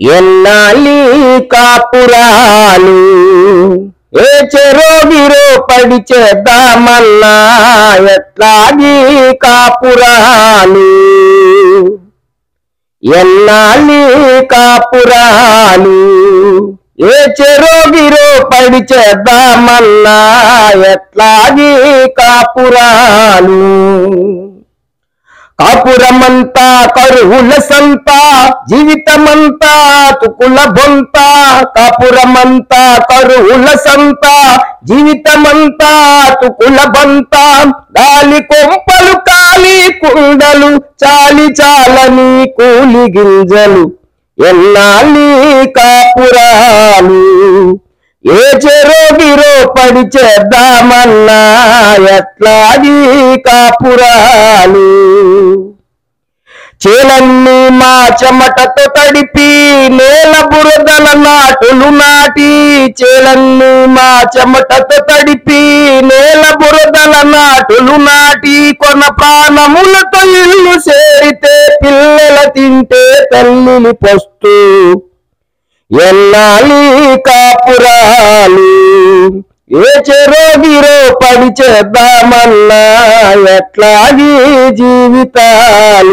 ఎన్నాలి కాపురాలు? ఏ చెరోగిరో పడి చేద్దామన్నా ఎట్లాగి కాపురాలు? ఎన్నాలి కాపురాలు? ఏ చెరోగిరో పడి చేద్దామన్నా ఎట్లాగి కాపురాలు? కాపురమంత కరువుల సంతా జీవితమంతా తుకుల బొంత కాపురమంతా కరువుల సంతా జీవితమంతా తుకుల బొంత. గాలి కొంపలు కాలి కుండలు చాలి చాలని కూలి గింజలు. ఎన్నాలి కాపురాలు? ఏ చెరోగిరో పడి చేద్దామన్నా ఎట్లాది కాపురాలు? చేలన్నీ మా చెమటతో తడిపి నేల బురదల నాటులు నాటి చేలన్నీ మా చెమటతో తడిపి నేల బురదల నాటులు నాటి కొన ప్రాణములతో ఇల్లు చేరితే పిల్లల తింటే తల్లిని పొస్తూ ఎల్లాలి కాపురాలు. ఏ చెరోగిరో పడి చేద్దామన్నా ఎట్లాగి జీవితాలు?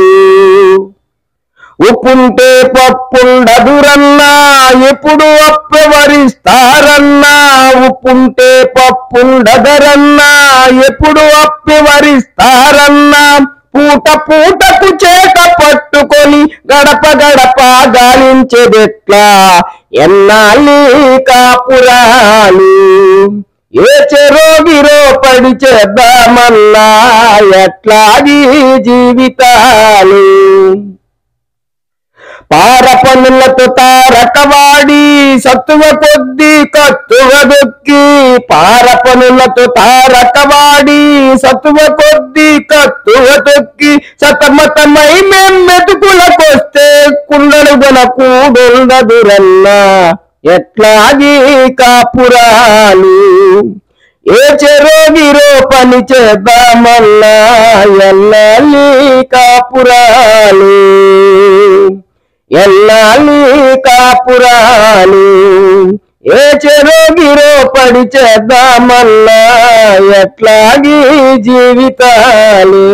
ఉప్పుంటే పప్పుండదురన్నా ఎప్పుడు అప్పెవరిస్తారన్నా? ఉప్పుంటే పప్పుండదరన్నా ఎప్పుడు అప్పెవరిస్తారన్నా? పూట పూటకు చేత పట్టుకొని గడప గడప గాలించేదెట్లా? ఎన్నాళ్ళు కాపురాలు? ఏ చెరోగిరో పడి చేద్దామన్నా ఎట్లాగి జీవితాలు? పార పనులతో తారకవాడి సత్తువ కొద్ది కత్తువ దొక్కి. పార పనులతో తారకవాడి సత్తువ కొద్ది కత్తువ దొక్కి. సతమతమై మేం మెతుకులకొస్తే గొన వెళ్ళదురన్న. ఎట్లాగి కాపురాలు ఏ చెరోగిరో పని చేద్దామన్నా? ఎల్లాలి కాపురాలు ఎల్లాలి కాపురాలు ఏ చెరోగిరో పడి చేద్దామన్నా? ఎట్లాగి జీవితాలు?